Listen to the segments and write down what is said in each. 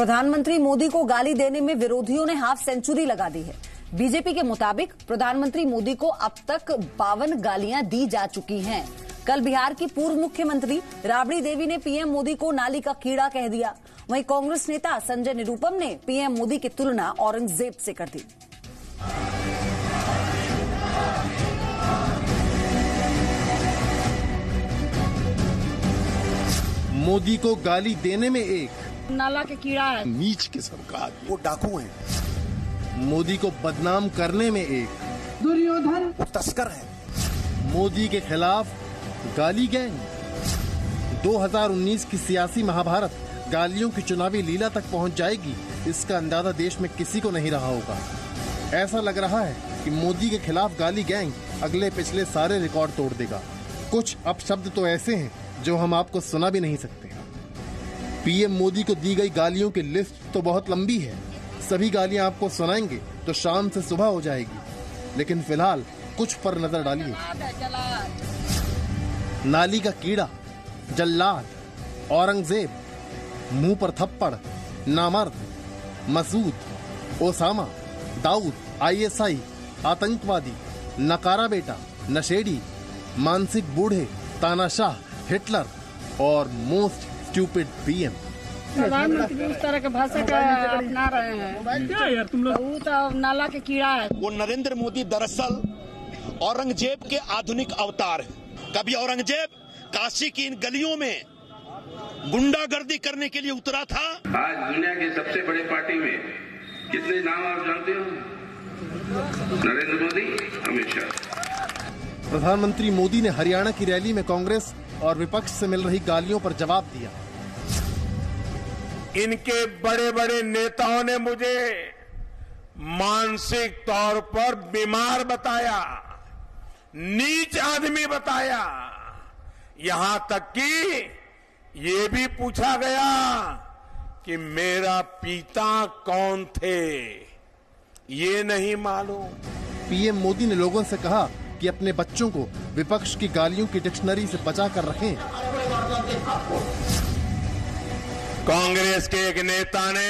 प्रधानमंत्री मोदी को गाली देने में विरोधियों ने हाफ़ सेंचुरी लगा दी है। बीजेपी के मुताबिक प्रधानमंत्री मोदी को अब तक बावन गालियाँ दी जा चुकी हैं। कल बिहार की पूर्व मुख्यमंत्री राबड़ी देवी ने पीएम मोदी को नाली का कीड़ा कह दिया। वहीं कांग्रेस नेता संजय निरूपम ने पीएम मोदी की तुलना औरंगज़ेब से कर दी। मोदी को गाली देने में एक नाला के कीड़ा है। नीच किस्म का आदमी वो डाकू हैं। मोदी को बदनाम करने में एक। दुर्योधन। तस्कर है। मोदी के खिलाफ गाली गैंग। 2019 की सियासी महाभारत गालियों की चुनावी लीला तक पहुँच जाएगी। इसका अंदाज़ा देश में किसी को नहीं रहा होगा। ऐसा लग रहा है कि मोदी के खिलाफ गाली गैंग अगले पिछले सारे रिकॉर्ड तोड़ देगा। कुछ अपशब्द तो ऐसे हैं जो हम आपको सुना भी नहीं सकते। पीएम मोदी को दी गई गालियों की लिस्ट तो बहुत लंबी है। सभी गालियाँ आपको सुनाएँगे तो शाम से सुबह हो जाएगी। लेकिन फ़िलहाल कुछ पर नज़र डालिए। नाली का कीड़ा, जल्लाद, औरंगज़ेब, मुँह पर थप्पड़, नामर्द, मसूद, ओसामा, दाऊद, आईएसआई, आतंकवादी, नकारा बेटा, नशेड़ी, मानसिक बूढ़े, तानाशाह, हिटलर और मोस्ट स्टूपिड पीएम प्रधानमंत्री उस तरह के भाषा का अपना रहे हैं। क्या यार तुम लोग वो तो नाला के कीड़ा है। वो नरेंद्र मोदी दरअसल औरंगज़ेब के आधुनिक अवतार है। कभी औरंगज़ेब काशी की इन गलियों में गुंडागर्दी करने के लिए उतरा था? आज दुनिया की सबसे बड़ी पार्टी में कितने नाम आप जानते हो? नरेंद्र मोदी अमित शाह। प्रधानमंत्री मोदी ने हरियाणा की रैली में कांग्रेस और विपक्ष से मिल रही गालियों पर जवाब दिया। इनके बड़े बड़े नेताओं ने मुझे मानसिक तौर पर बीमार बताया नीच आदमी बताया। यहाँ तक कि ये भी पूछा गया कि मेरा पिता कौन थे ये नहीं मालूम। पीएम मोदी ने लोगों से कहा कि अपने बच्चों को विपक्ष की गालियों की डिक्शनरी से बचा कर रखें। कांग्रेस के एक नेता ने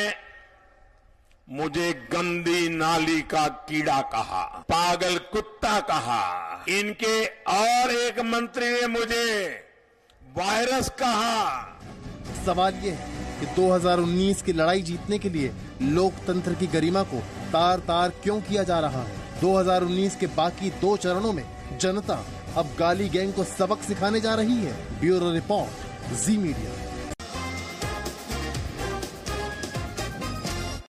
मुझे गंदी नाली का कीड़ा कहा पागल कुत्ता कहा। इनके और एक मंत्री ने मुझे वायरस कहा। सवाल ये है कि 2019 की लड़ाई जीतने के लिए लोकतंत्र की गरिमा को तार तार क्यों किया जा रहा है? 2019 के बाकी दो चरणों में जनता अब गाली गैंग को सबक सिखाने जा रही है। Bureau report, Zee media.